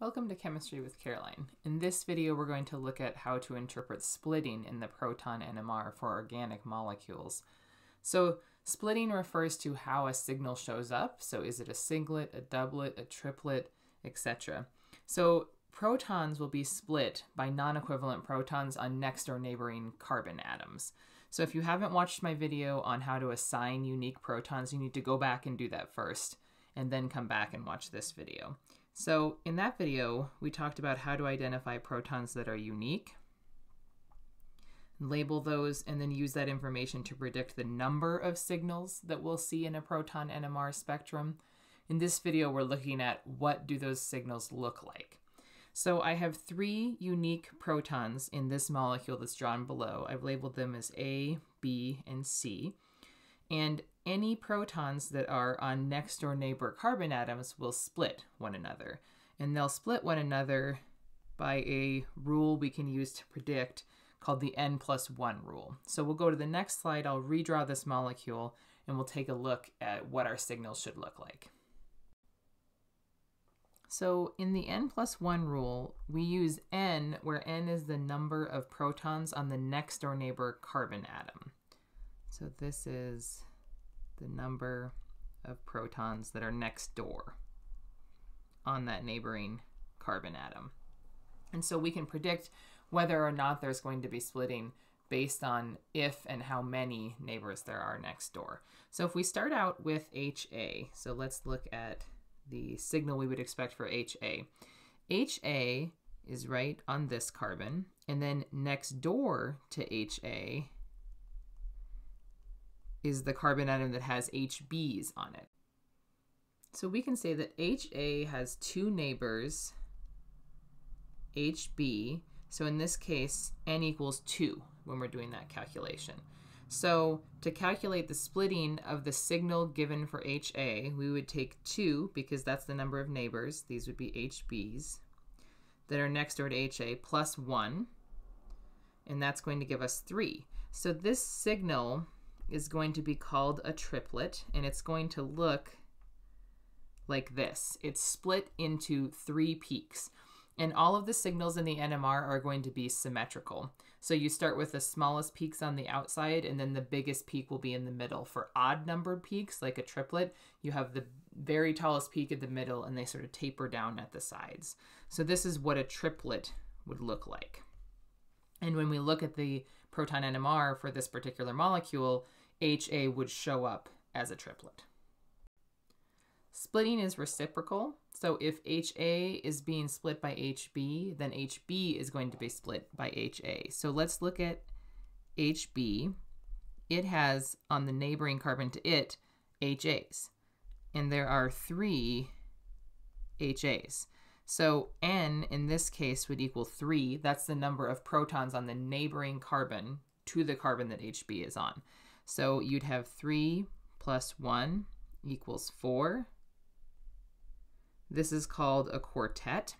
Welcome to Chemistry with Caroline. In this video, we're going to look at how to interpret splitting in the proton NMR for organic molecules. So splitting refers to how a signal shows up. So is it a singlet, a doublet, a triplet, etc. So protons will be split by non-equivalent protons on next or neighboring carbon atoms. So if you haven't watched my video on how to assign unique protons, you need to go back and do that first and then come back and watch this video. So in that video, we talked about how to identify protons that are unique, label those, and then use that information to predict the number of signals that we'll see in a proton NMR spectrum. In this video, we're looking at what do those signals look like. So I have three unique protons in this molecule that's drawn below. I've labeled them as A, B, and C. And any protons that are on next door neighbor carbon atoms will split one another. And they'll split one another by a rule we can use to predict called the n plus 1 rule. So we'll go to the next slide, I'll redraw this molecule, and we'll take a look at what our signals should look like. So in the n plus 1 rule, we use n where n is the number of protons on the next door neighbor carbon atom. So this is the number of protons that are next door on that neighboring carbon atom. And so we can predict whether or not there's going to be splitting based on if and how many neighbors there are next door. So if we start out with HA, so let's look at the signal we would expect for HA. HA is right on this carbon, and then next door to HA is the carbon atom that has HBs on it. So we can say that HA has two neighbors, HB. So in this case, n equals 2 when we're doing that calculation. So to calculate the splitting of the signal given for HA, we would take 2, because that's the number of neighbors, these would be HBs, that are next door to HA, plus 1, and that's going to give us 3. So this signal is going to be called a triplet, and it's going to look like this. It's split into three peaks. And all of the signals in the NMR are going to be symmetrical. So you start with the smallest peaks on the outside, and then the biggest peak will be in the middle. For odd numbered peaks, like a triplet, you have the very tallest peak at the middle, and they sort of taper down at the sides. So this is what a triplet would look like. And when we look at the proton NMR for this particular molecule, HA would show up as a triplet. Splitting is reciprocal. So if HA is being split by HB, then HB is going to be split by HA. So let's look at HB. It has on the neighboring carbon to it HAs. And there are three HAs. So N in this case would equal 3. That's the number of protons on the neighboring carbon to the carbon that HB is on. So you'd have 3 plus 1 equals 4. This is called a quartet.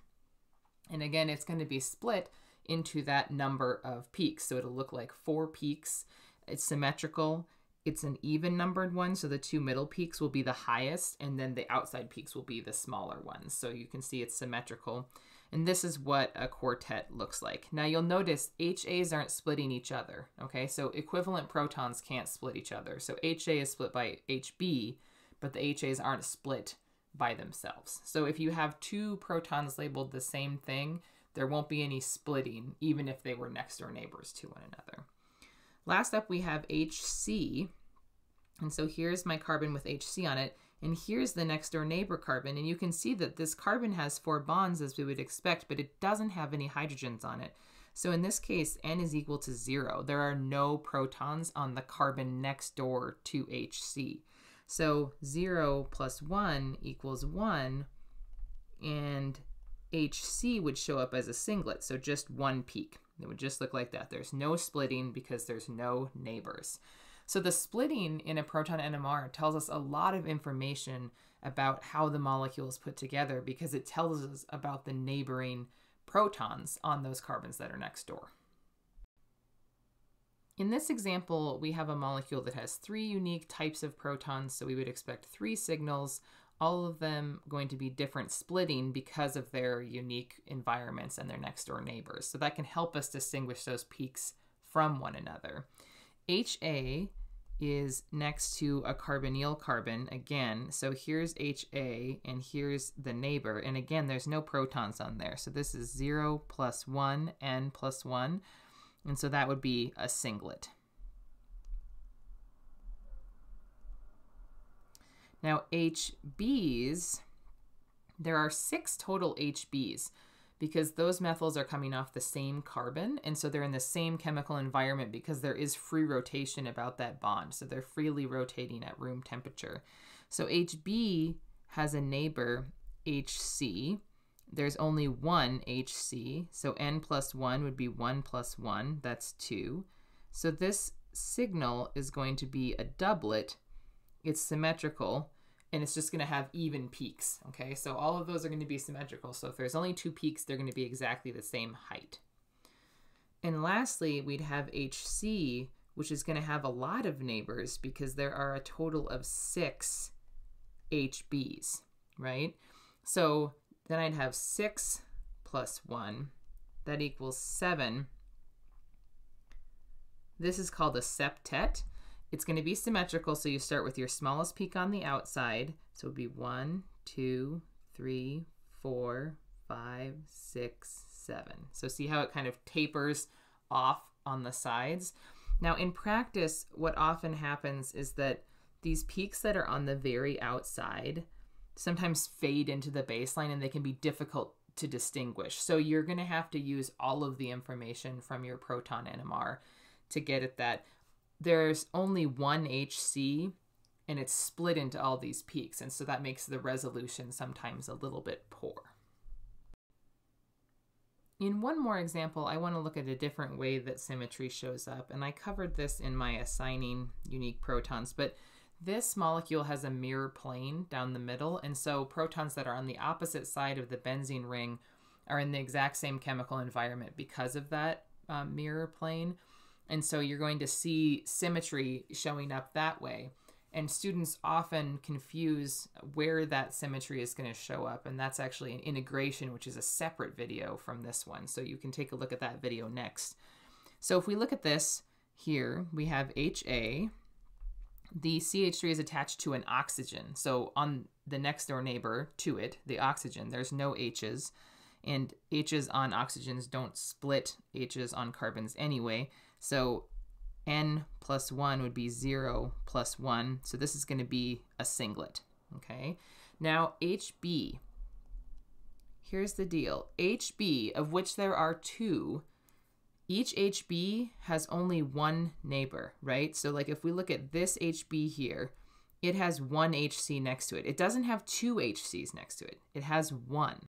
And again, it's going to be split into that number of peaks. So it'll look like four peaks. It's symmetrical. It's an even numbered one, so the two middle peaks will be the highest, and then the outside peaks will be the smaller ones. So you can see it's symmetrical. And this is what a quartet looks like. Now you'll notice HAs aren't splitting each other, okay? So equivalent protons can't split each other. So HA is split by HB, but the HAs aren't split by themselves. So if you have two protons labeled the same thing, there won't be any splitting, even if they were next door neighbors to one another. Last up, we have HC. And so here's my carbon with HC on it. And here's the next door neighbor carbon. And you can see that this carbon has four bonds as we would expect, but it doesn't have any hydrogens on it. So in this case, N is equal to zero. There are no protons on the carbon next door to HC. So 0 plus 1 equals 1, and HC would show up as a singlet, so just one peak. It would just look like that. There's no splitting because there's no neighbors. So the splitting in a proton NMR tells us a lot of information about how the molecule is put together because it tells us about the neighboring protons on those carbons that are next door. In this example, we have a molecule that has three unique types of protons, so we would expect three signals all of them going to be different splitting because of their unique environments and their next door neighbors. So that can help us distinguish those peaks from one another. HA is next to a carbonyl carbon again. So here's HA and here's the neighbor. And again, there's no protons on there. So this is 0 plus 1, N plus 1. And so that would be a singlet. Now HBs, there are six total HBs because those methyls are coming off the same carbon and so they're in the same chemical environment because there is free rotation about that bond. So they're freely rotating at room temperature. So hb has a neighbor hc there's only one hc so n plus 1 would be 1 plus 1 that's 2 so this signal is going to be a doublet. It's symmetrical and it's just going to have even peaks. Okay, so all of those are going to be symmetrical. So if there's only two peaks, they're going to be exactly the same height. And lastly, we'd have HC, which is going to have a lot of neighbors because there are a total of six HBs, right? So then I'd have six plus one, that equals seven. This is called a septet. It's going to be symmetrical, so you start with your smallest peak on the outside. So it would be one, two, three, four, five, six, seven. So see how it kind of tapers off on the sides. Now in practice, what often happens is that these peaks that are on the very outside sometimes fade into the baseline and they can be difficult to distinguish. So you're going to have to use all of the information from your proton NMR to get at that there's only one HC and it's split into all these peaks. And so that makes the resolution sometimes a little bit poor. In one more example, I want to look at a different way that symmetry shows up. And I covered this in my assigning unique protons, but this molecule has a mirror plane down the middle. And so protons that are on the opposite side of the benzene ring are in the exact same chemical environment because of that um, mirror plane. And so you're going to see symmetry showing up that way. And students often confuse where that symmetry is going to show up. And that's actually an integration, which is a separate video from this one. So you can take a look at that video next. So if we look at this here, we have HA. The CH3 is attached to an oxygen. So on the next door neighbor to it, the oxygen, there's no H's. And H's on oxygens don't split H's on carbons anyway. So n plus 1 would be 0 plus 1. So this is going to be a singlet. Okay. Now HB. Here's the deal. HB, of which there are two, each HB has only one neighbor, right? So like if we look at this HB here, it has one HC next to it. It doesn't have two HCs next to it. It has one.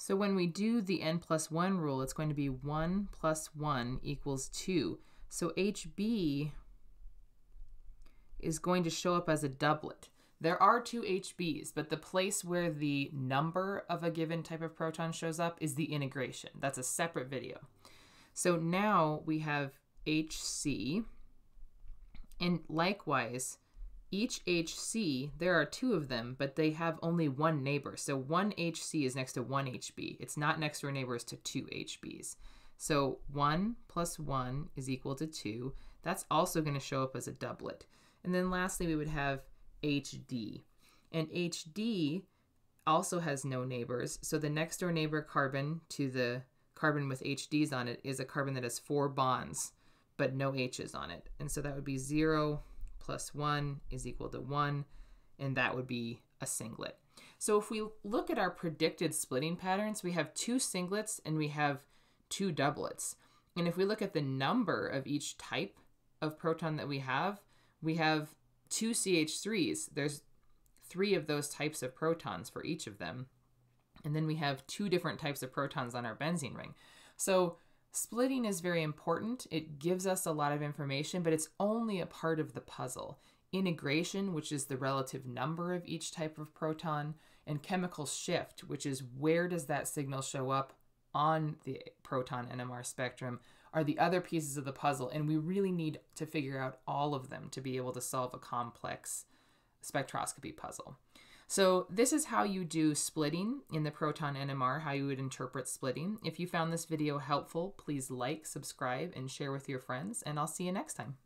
So when we do the n plus 1 rule, it's going to be 1 plus 1 equals 2. So HB is going to show up as a doublet. There are two HBs, but the place where the number of a given type of proton shows up is the integration. That's a separate video. So now we have HC, and likewise, each HC, there are two of them, but they have only one neighbor. So one HC is next to one HB. It's not next door neighbors to two HBs. So 1 plus 1 is equal to 2. That's also going to show up as a doublet. And then lastly, we would have HD. And HD also has no neighbors. So the next door neighbor carbon to the carbon with HDs on it is a carbon that has four bonds, but no H's on it. And so that would be 0, plus 1 is equal to 1, and that would be a singlet. So if we look at our predicted splitting patterns, we have two singlets and we have two doublets. And if we look at the number of each type of proton that we have, we have two CH3s. There's three of those types of protons for each of them. And then we have two different types of protons on our benzene ring. So Splitting is very important. It gives us a lot of information, but it's only a part of the puzzle. Integration, which is the relative number of each type of proton, and chemical shift, which is where does that signal show up on the proton NMR spectrum, are the other pieces of the puzzle. And we really need to figure out all of them to be able to solve a complex spectroscopy puzzle. So this is how you do splitting in the Proton NMR, how you would interpret splitting. If you found this video helpful, please like, subscribe, and share with your friends, and I'll see you next time.